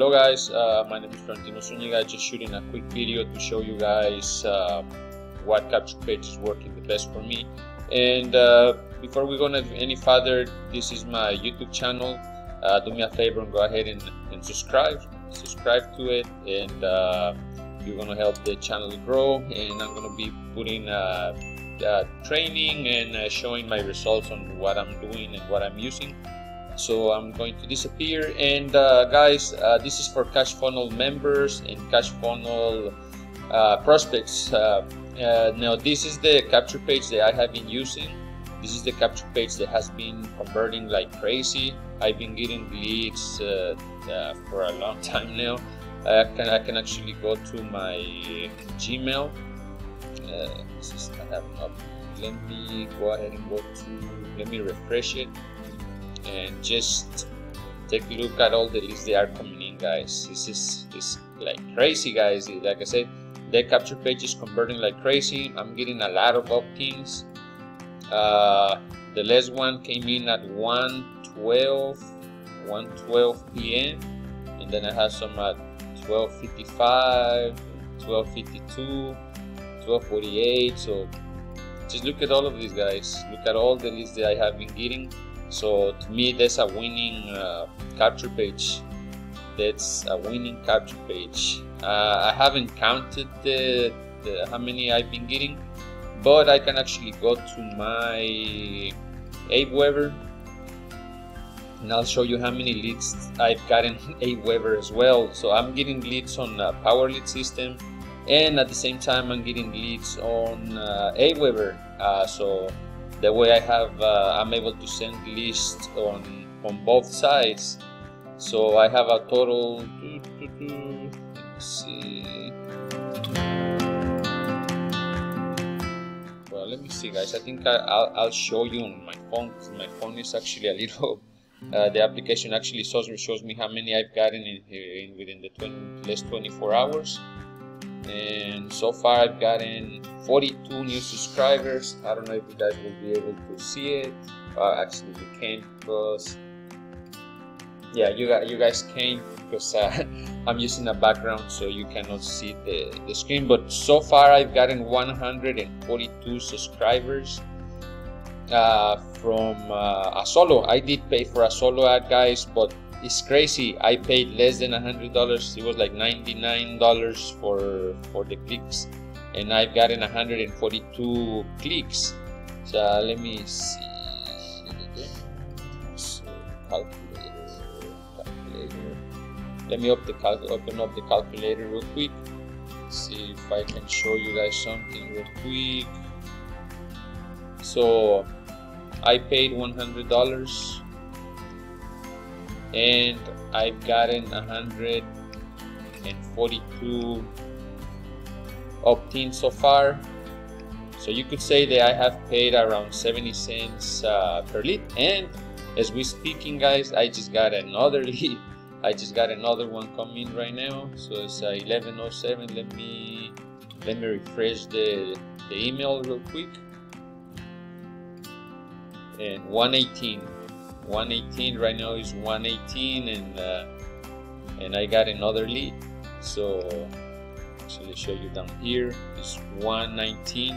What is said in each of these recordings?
Hello guys, uh, my name is Florentino Zuniga, just shooting a quick video to show you guys uh, what capture page is working the best for me. And uh, before we go any further, this is my YouTube channel. Uh, do me a favor and go ahead and, and subscribe. Subscribe to it and uh, you're gonna help the channel grow and I'm gonna be putting uh, training and showing my results on what I'm doing and what I'm using so I'm going to disappear. And uh, guys uh, this is for cash funnel members and cash funnel uh, prospects. Uh, uh, now this is the capture page that I have been using. This is the capture page that has been converting like crazy. I've been getting leads uh, for a long time now. I can, I can actually go to my Gmail. Let me go ahead and go to let me refresh it and just take a look at all the leads they are coming in guys. This is this like crazy guys. Like i said the capture page is converting like crazy. I'm getting a lot of opt-ins. Uh, the last one came in at 112 112 p.m and then i have some at 1255 1252 1248 so just look at all of these guys. Look at all the leads that i have been getting so to me, that's a winning uh, capture page. That's a winning capture page. Uh, I haven't counted the, the, how many I've been getting, but I can actually go to my Aweber and I'll show you how many leads I've gotten in Aweber as well. So I'm getting leads on Power Lead System, and at the same time I'm getting leads on uh, Aweber. Uh, so that way I have uh, I'm able to send lists on on both sides. So I have a total let's see. Well let me see guys. I think I, will I'll show you on my phone my phone is actually a little uh, the application actually shows, shows me how many I've gotten in, in within the 20, last 24 hours and so far I've gotten 42 new subscribers. I don't know if you guys will be able to see it uh, actually you can because yeah you got you guys can because uh, I'm using a background so you cannot see the, the screen. But so far I've gotten 142 subscribers uh, from uh, a solo. I did pay for a solo ad guys but it's crazy. I paid less than a hundred dollars. It was like ninety nine dollars for for the clicks, and I've gotten 142 clicks. So uh, let me see. So, calculator, calculator. Let me the cal open up the calculator real quick. See if I can show you guys something real quick. So I paid $100 and I've gotten 142 opt-ins so far. So you could say that I have paid around 70 cents uh, per lead. And as we speaking guys I just got another lead. I just got another one coming right now. So it's uh, 1107 let me let me refresh the, the email real quick. And 118 118 right now is 118 and uh, and I got another lead. So actually show you down here. Is 119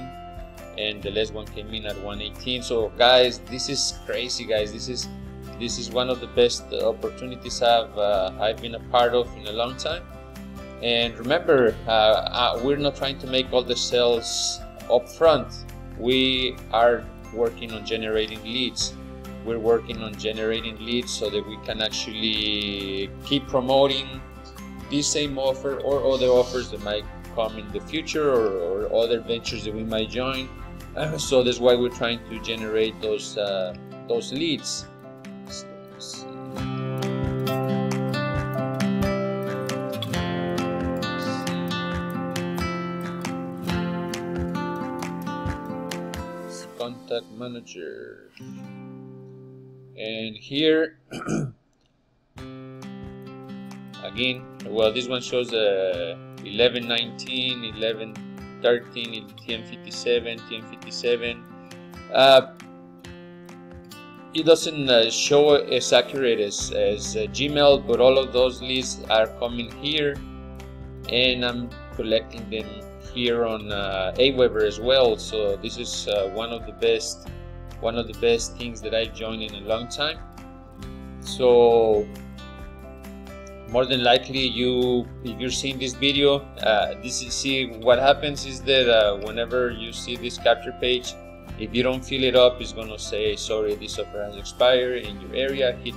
and the last one came in at 118 so guys this is crazy guys. This is this is one of the best opportunities I've uh, I've been a part of in a long time. And remember uh, uh we're not trying to make all the sales up front we are working on generating leads we're working on generating leads so that we can actually keep promoting this same offer or other offers that might come in the future or, or other ventures that we might join. Uh, so that's why we're trying to generate those uh, those leads. Contact manager and here again well this one shows uh, 11 19 11 13 10 57 10 57 uh, it doesn't uh, show as accurate as, as uh, Gmail, but all of those lists are coming here, and I'm collecting them here on uh, Aweber as well. So this is uh, one of the best, one of the best things that I joined in a long time. So more than likely you if you're seeing this video uh, this is see what happens is that uh, whenever you see this capture page if you don't fill it up it's gonna say sorry this offer has expired in your area hit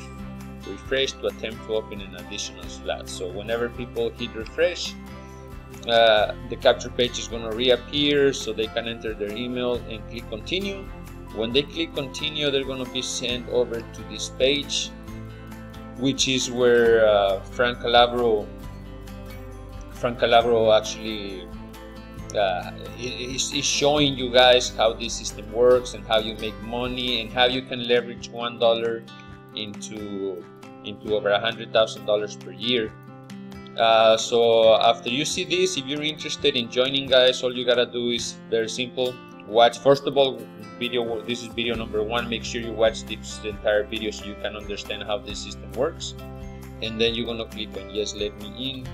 refresh to attempt to open an additional slot so whenever people hit refresh uh, the capture page is gonna reappear so they can enter their email and click continue when they click continue they're gonna be sent over to this page which is where uh, Frank Calabro Frank Calabro actually uh, is, is, showing you guys how this system works and how you make money and how you can leverage one dollar into into over a hundred thousand dollars per year. Uh, so after you see this, if you're interested in joining, guys, all you gotta do is very simple. Watch first of all video this is video number one make sure you watch this entire video so you can understand how this system works. And then you're gonna click on yes let me in.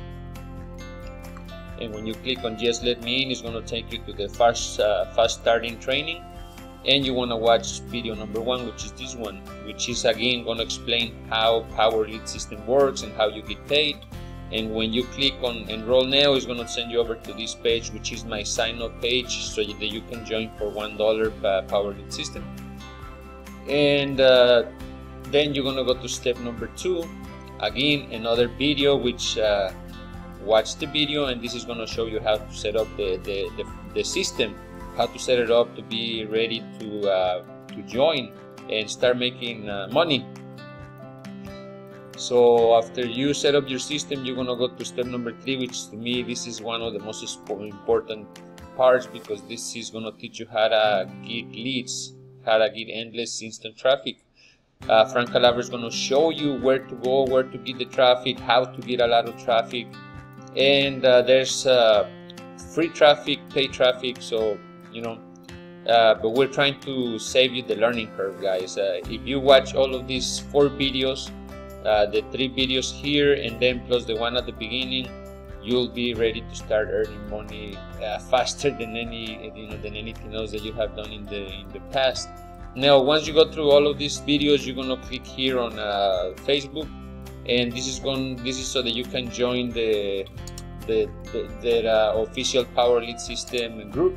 And when you click on yes let me in it's going to take you to the fast uh, fast starting training. And you want to watch video number one which is this one which is again going to explain how power lead system works and how you get paid and when you click on enroll now it's going to send you over to this page which is my sign up page so that you can join for one dollar power lead system. And uh, then you're going to go to step number two. Again another video which uh, watch the video and this is going to show you how to set up the, the, the, the system how to set it up to be ready to uh, to join and start making uh, money so after you set up your system you're gonna go to step number three which to me this is one of the most important parts because this is gonna teach you how to get leads how to get endless instant traffic uh, Frank Calabro is going to show you where to go, where to get the traffic, how to get a lot of traffic, and uh, there's uh, free traffic, paid traffic. So you know, uh, but we're trying to save you the learning curve, guys. Uh, if you watch all of these four videos, uh, the three videos here and then plus the one at the beginning you'll be ready to start earning money uh, faster than any you know than anything else that you have done in the in the past. Now once you go through all of these videos you're gonna click here on uh, facebook and this is going this is so that you can join the the, the, the uh, official power lead system group.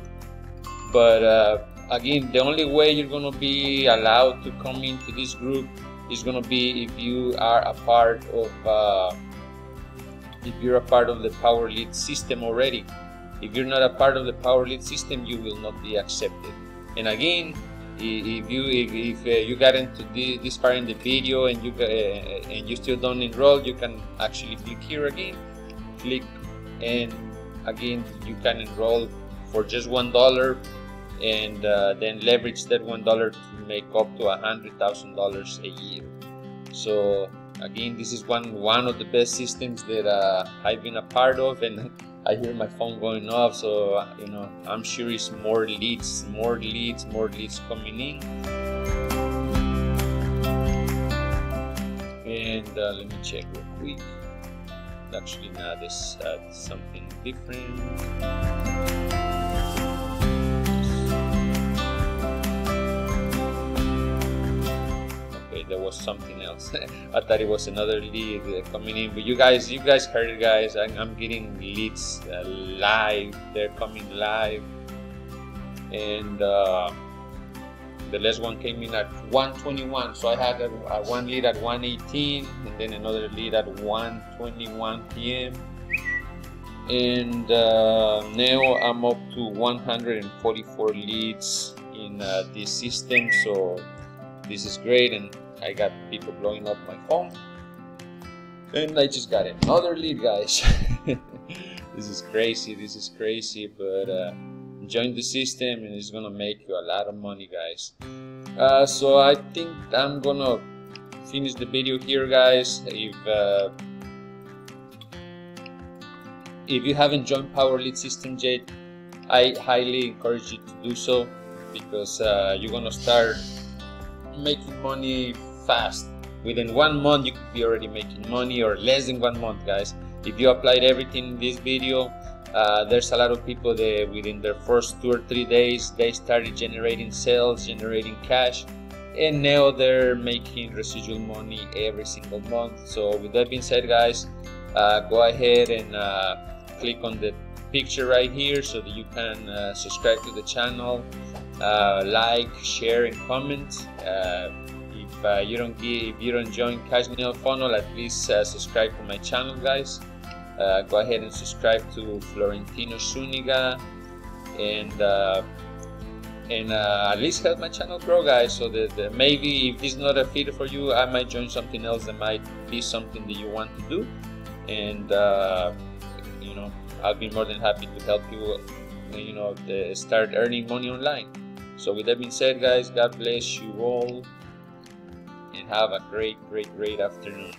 But uh, again the only way you're gonna be allowed to come into this group is going to be if you are a part of uh, if you're a part of the power lead system already. If you're not a part of the power lead system you will not be accepted. And again if you if, if uh, you got into the, this part in the video and you uh, and you still don't enroll you can actually click here again. Click and again you can enroll for just one dollar and uh, then leverage that one dollar to make up to a hundred thousand dollars a year. So again this is one one of the best systems that uh, I've been a part of and I hear my phone going off so you know I'm sure it's more leads more leads more leads coming in. And uh, let me check real quick. Actually now this uh, something different was something else. I thought it was another lead coming in, but you guys, you guys heard it, guys. I'm, getting leads uh, live. They're coming live, and uh, the last one came in at 121. So I had a, a one lead at 118, and then another lead at 121 p.m. And uh, now I'm up to 144 leads in uh, this system. So this is great and I got people blowing up my phone. And I just got another lead, guys. this is crazy. This is crazy, but uh, join the system and it's gonna make you a lot of money, guys. Uh, so I think I'm gonna finish the video here, guys. If uh, if you haven't joined Power Lead System yet, I highly encourage you to do so because uh, you're gonna start making money fast. Within one month, you could be already making money, or less than one month, guys. If you applied everything in this video, uh, there's a lot of people that within their first two or three days they started generating sales, generating cash, and now they're making residual money every single month. So, with that being said, guys, uh, go ahead and uh, click on the picture right here so that you can uh, subscribe to the channel, uh, like, share, and comment. Uh, if you don't give, if you don't join Cash Nail Funnel, at least subscribe to my channel, guys. Uh, go ahead and subscribe to Florentino Zuniga, and uh, and uh, at least help my channel grow guys so that, that, maybe if this is not a fit for you I might join something else that might be something that you want to do and uh, you know I'll be more than happy to help you you know start earning money online so with that being said guys God bless you all and have a great great great afternoon